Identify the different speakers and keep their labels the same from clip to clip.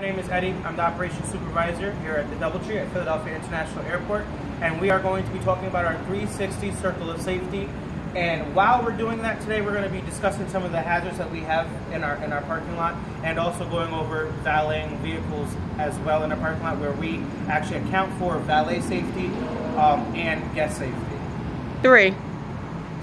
Speaker 1: My name is Eddie. I'm the operations supervisor here at the Doubletree at Philadelphia International Airport, and we are going to be talking about our 360 Circle of Safety. And while we're doing that today, we're going to be discussing some of the hazards that we have in our in our parking lot, and also going over valeting vehicles as well in our parking lot, where we actually account for valet safety um, and guest safety.
Speaker 2: Three.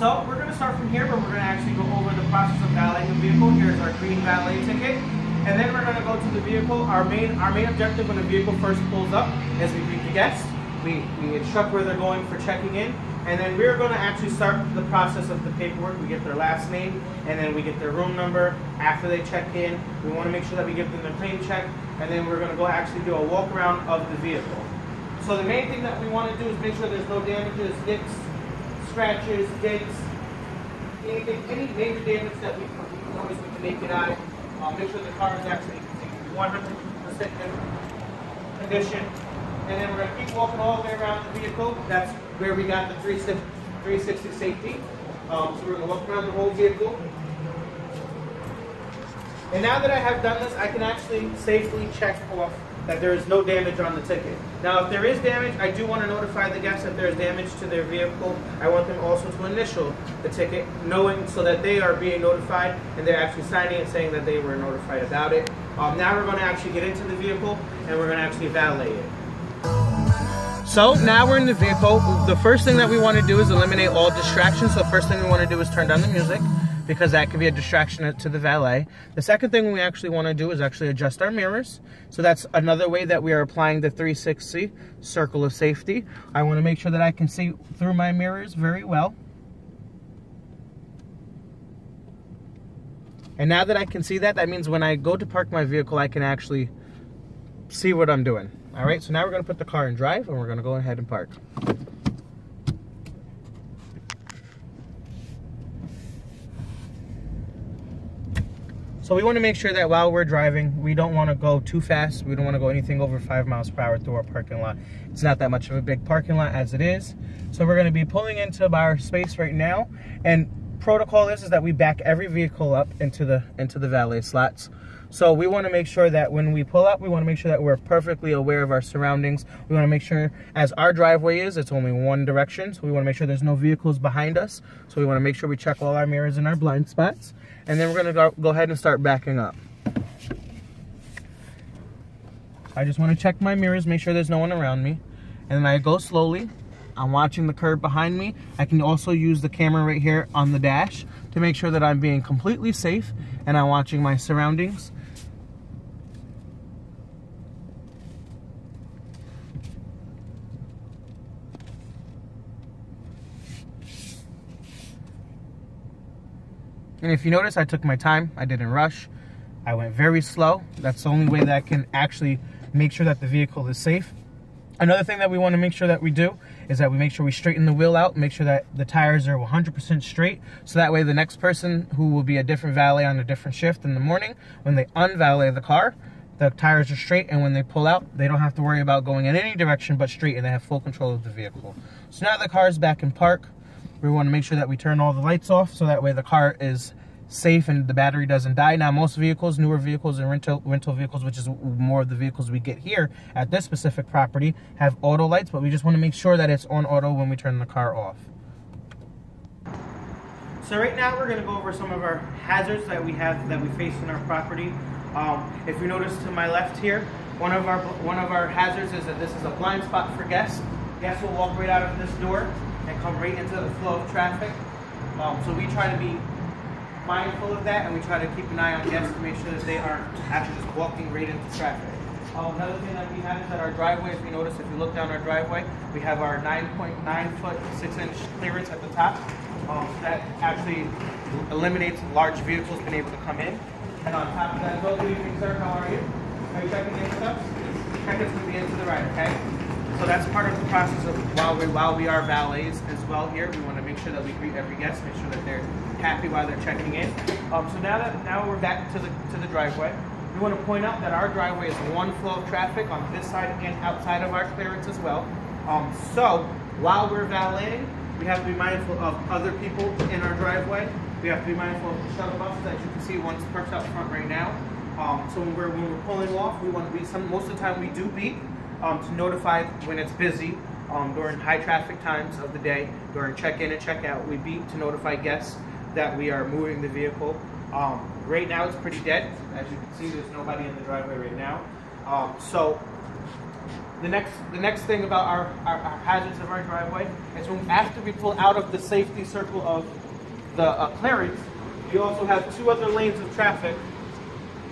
Speaker 1: So we're going to start from here, but we're going to actually go over the process of valeting the vehicle. Here's our green valet ticket. And then we're going to go to the vehicle. Our main our main objective when the vehicle first pulls up is we greet the guests. We, we instruct where they're going for checking in. And then we're going to actually start the process of the paperwork. We get their last name, and then we get their room number. After they check in, we want to make sure that we give them their plane check. And then we're going to go actually do a walk around of the vehicle. So the main thing that we want to do is make sure there's no damages, nicks, scratches, dents, anything, any major damage that we can with the naked eye. Uh, make sure the car is actually 100% in condition. And then we're going to keep walking all the way around the vehicle. That's where we got the 360 safety. Um, so we're going to walk around the whole vehicle. And now that I have done this, I can actually safely check off that there is no damage on the ticket. Now, if there is damage, I do want to notify the guests that there is damage to their vehicle. I want them also to initial the ticket, knowing so that they are being notified and they're actually signing it saying that they were notified about it. Um, now we're going to actually get into the vehicle and we're going to actually valet it. So now we're in the vehicle. The first thing that we want to do is eliminate all distractions. So the first thing we want to do is turn down the music because that can be a distraction to the valet. The second thing we actually want to do is actually adjust our mirrors. So that's another way that we are applying the 360 circle of safety. I want to make sure that I can see through my mirrors very well. And now that I can see that, that means when I go to park my vehicle, I can actually see what I'm doing. All right, so now we're gonna put the car in drive and we're gonna go ahead and park. So we want to make sure that while we're driving, we don't want to go too fast. We don't want to go anything over five miles per hour through our parking lot. It's not that much of a big parking lot as it is. So we're going to be pulling into our space right now. And protocol is, is that we back every vehicle up into the into the valet slots. So we want to make sure that when we pull up, we want to make sure that we're perfectly aware of our surroundings. We want to make sure, as our driveway is, it's only one direction. So we want to make sure there's no vehicles behind us. So we want to make sure we check all our mirrors and our blind spots. And then we're going to go ahead and start backing up. I just want to check my mirrors, make sure there's no one around me. And then I go slowly. I'm watching the curb behind me. I can also use the camera right here on the dash to make sure that I'm being completely safe and I'm watching my surroundings. And if you notice, I took my time. I didn't rush. I went very slow. That's the only way that I can actually make sure that the vehicle is safe. Another thing that we want to make sure that we do is that we make sure we straighten the wheel out, make sure that the tires are 100% straight, so that way the next person who will be a different valet on a different shift in the morning, when they unvalet the car, the tires are straight, and when they pull out, they don't have to worry about going in any direction but straight, and they have full control of the vehicle. So now the car is back in park. We want to make sure that we turn all the lights off, so that way the car is safe and the battery doesn't die. Now, most vehicles, newer vehicles and rental rental vehicles, which is more of the vehicles we get here at this specific property, have auto lights, but we just want to make sure that it's on auto when we turn the car off. So right now we're going to go over some of our hazards that we have that we face in our property. Um, if you notice to my left here, one of our one of our hazards is that this is a blind spot for guests. Guests will walk right out of this door come right into the flow of traffic. Um, so we try to be mindful of that and we try to keep an eye on guests to make sure that they aren't actually just walking right into traffic. Uh, another thing that we have is that our driveway, if you notice, if you look down our driveway, we have our 9.9 foot, 6 inch clearance at the top. Um, that actually eliminates large vehicles being able to come in. And on top of that good evening, sir. How are you? Are you checking in with? Check us to the end to the right, okay? So that's part of the process of while we while we are valets as well here. We want to make sure that we greet every guest, make sure that they're happy while they're checking in. Um, so now that now we're back to the to the driveway, we want to point out that our driveway is one flow of traffic on this side and outside of our clearance as well. Um, so while we're valeting, we have to be mindful of other people in our driveway. We have to be mindful of the shuttle buses, as you can see, one's parked up front right now. Um, so when we're, when we're pulling off, we want to be some, most of the time we do beep um, to notify when it's busy. Um, during high traffic times of the day, during check-in and check-out, we beep to notify guests that we are moving the vehicle. Um, right now it's pretty dead. As you can see, there's nobody in the driveway right now. Um, so the next the next thing about our, our, our, hazards of our driveway is when after we pull out of the safety circle of the uh, clearance, we also have two other lanes of traffic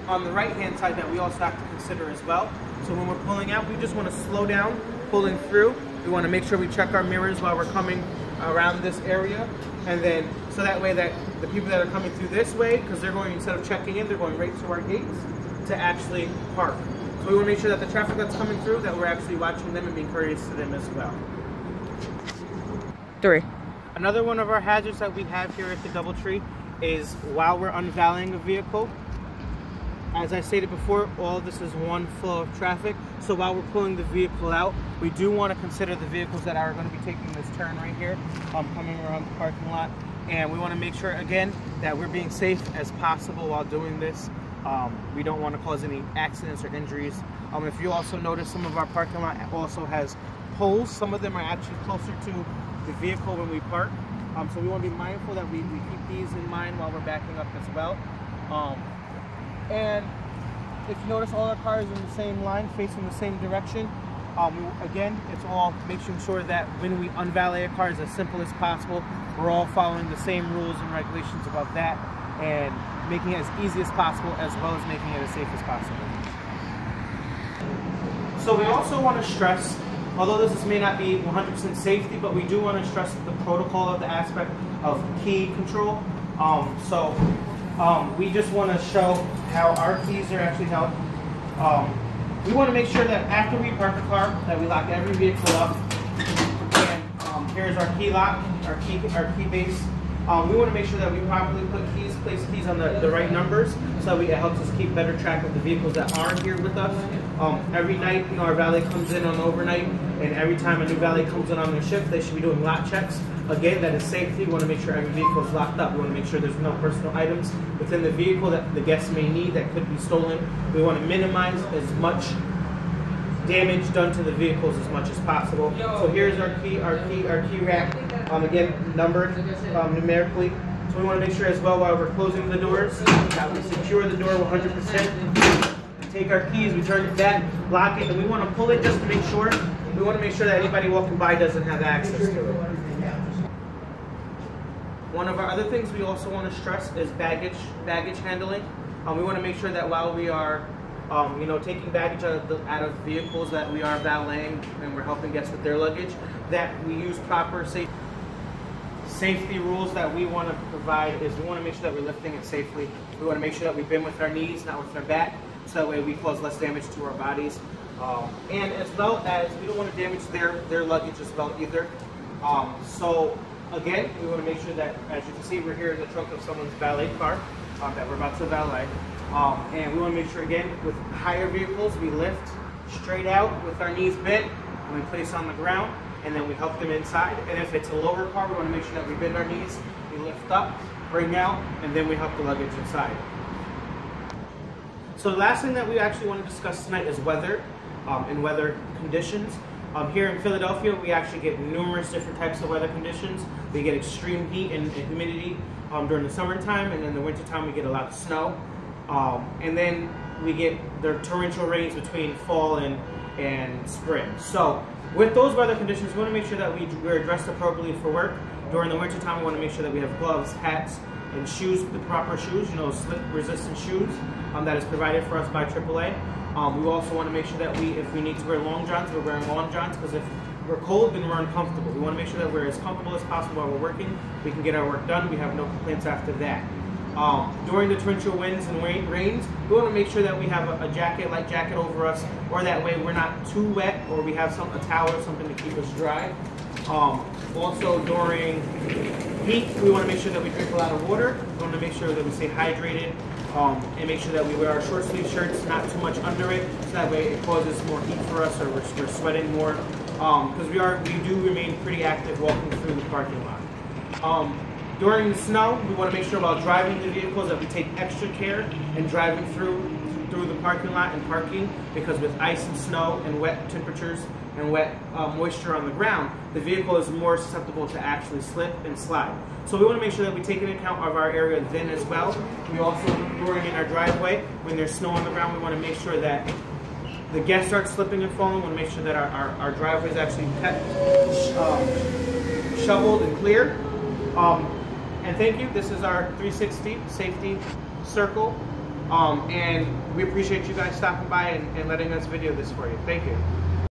Speaker 1: on the right hand side that we also have to consider as well. So when we're pulling out, we just want to slow down, pulling through. We want to make sure we check our mirrors while we're coming around this area. And then, so that way that the people that are coming through this way, because they're going, instead of checking in, they're going right to our gates to actually park. So we want to make sure that the traffic that's coming through, that we're actually watching them and being courteous to them as well.
Speaker 2: Three.
Speaker 1: Another one of our hazards that we have here at the Doubletree is while we're unvaleting a vehicle, as I stated before, all this is one flow of traffic. So while we're pulling the vehicle out, we do want to consider the vehicles that are going to be taking this turn right here, um, coming around the parking lot. And we want to make sure, again, that we're being safe as possible while doing this. Um, we don't want to cause any accidents or injuries. Um, if you also notice, some of our parking lot also has poles. Some of them are actually closer to the vehicle when we park. Um, so we want to be mindful that we, we keep these in mind while we're backing up as well. Um, and if you notice all our cars in the same line, facing the same direction, um, again, it's all making sure that when we unvalet a car is as simple as possible. We're all following the same rules and regulations about that and making it as easy as possible as well as making it as safe as possible. So we also want to stress, although this may not be 100% safety, but we do want to stress the protocol of the aspect of key control. Um, so um, we just want to show how our keys are actually held. Um, we want to make sure that after we park the car, that we lock every vehicle up. And um, here's our key lock, our key, our key base. Um, we want to make sure that we properly put keys, place keys on the, the right numbers, so we, it helps us keep better track of the vehicles that are here with us. Um, every night, you know, our valet comes in on overnight, and every time a new valet comes in on their shift, they should be doing lot checks. Again, that is safety. We want to make sure every vehicle is locked up. We want to make sure there's no personal items within the vehicle that the guests may need that could be stolen. We want to minimize as much damage done to the vehicles as much as possible. So here's our key, our key, our key rack. Um, again, numbered um, numerically. So we want to make sure as well while we're closing the doors that we secure the door 100%. Take our keys, we turn it back, lock it, and we want to pull it just to make sure. We want to make sure that anybody walking by doesn't have access to it. One of our other things we also want to stress is baggage baggage handling. Um, we want to make sure that while we are, um, you know, taking baggage out of, the, out of vehicles that we are valeting and we're helping guests with their luggage, that we use proper safety safety rules that we want to provide is we want to make sure that we're lifting it safely. We want to make sure that we bend with our knees, not with our back, so that way we cause less damage to our bodies. Um, and as well as we don't want to damage their, their luggage as well either. Um, so Again, we want to make sure that, as you can see, we're here in the trunk of someone's valet car um, that we're about to valet. Um, and we want to make sure, again, with higher vehicles, we lift straight out with our knees bent, and we place on the ground, and then we help them inside. And if it's a lower car, we want to make sure that we bend our knees, we lift up, bring out, and then we help the luggage inside. So the last thing that we actually want to discuss tonight is weather um, and weather conditions. Um, here in Philadelphia, we actually get numerous different types of weather conditions. We get extreme heat and, and humidity um, during the summertime, and in the wintertime, we get a lot of snow. Um, and then we get the torrential rains between fall and, and spring. So, with those weather conditions, we want to make sure that we, we're dressed appropriately for work. During the wintertime, we want to make sure that we have gloves, hats, and shoes, the proper shoes, you know, slip resistant shoes um, that is provided for us by AAA. Um, we also want to make sure that we, if we need to wear long johns, we're wearing long johns because if we're cold, then we're uncomfortable. We want to make sure that we're as comfortable as possible while we're working. We can get our work done. We have no complaints after that. Um, during the torrential winds and rains, we want to make sure that we have a, a, jacket, light jacket over us, or that way we're not too wet, or we have some a towel or something to keep us dry. Um, also during heat, we want to make sure that we drink a lot of water. We want to make sure that we stay hydrated um, and make sure that we wear our short sleeve shirts, not too much under it, so that way it causes more heat for us or we're, we're sweating more. Because um, we are, we do remain pretty active walking through the parking lot. During the snow, we want to make sure while driving the vehicles that we take extra care and driving through through the parking lot and parking because with ice and snow and wet temperatures and wet uh, moisture on the ground, the vehicle is more susceptible to actually slip and slide. So we want to make sure that we take into account of our area then as well. We also, during in our driveway, when there's snow on the ground, we want to make sure that the guests aren't slipping and falling. We want to make sure that our, our, our driveway is actually kept um, shoveled and clear. Um, thank you. This is our 360 safety circle. Um, and we appreciate you guys stopping by and, and letting us video this for you. Thank you.